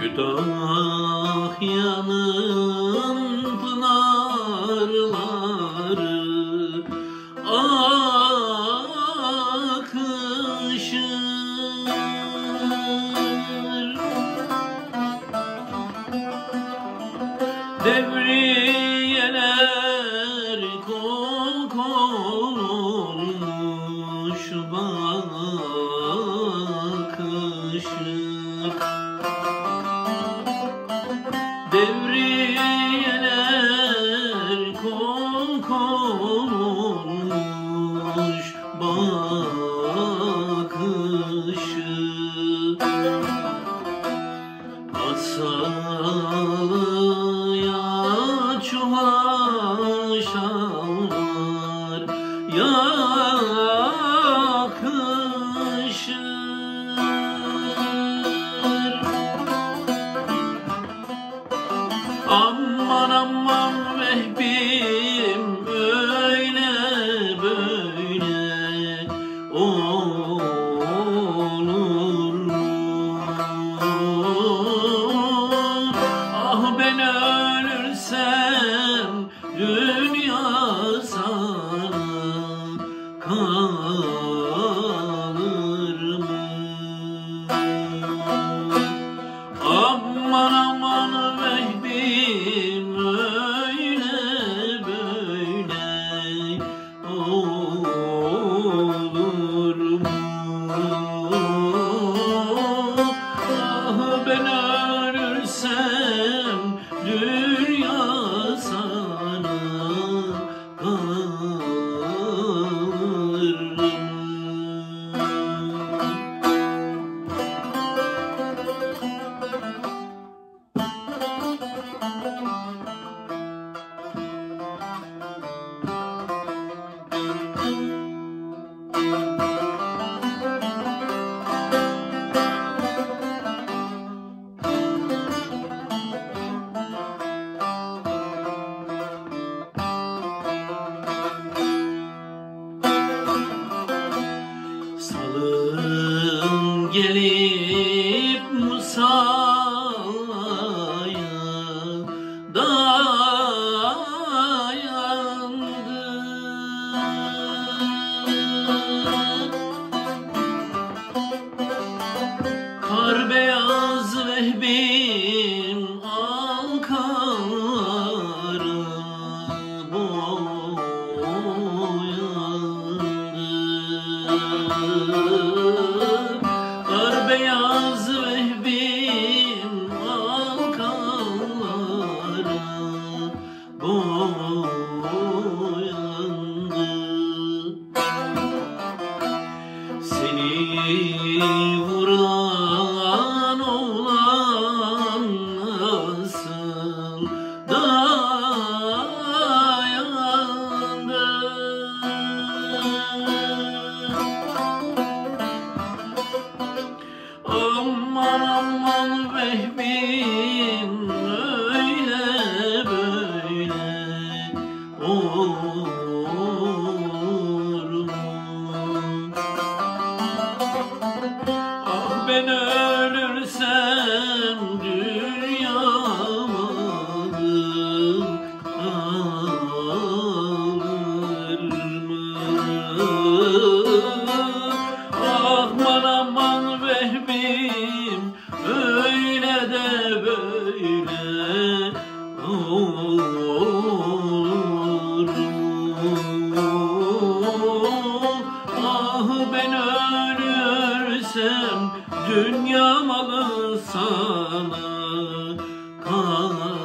Kütahya'nın pınarları akışır. Devriyeler kol kol olmuş bakışır çuval şalvar yakışır. Aman aman vehbim öyle böyle olur Oh. Salın gelip seni vuran oğlan nasıl dayandı? Aman aman vehbim dünya malı sana kalır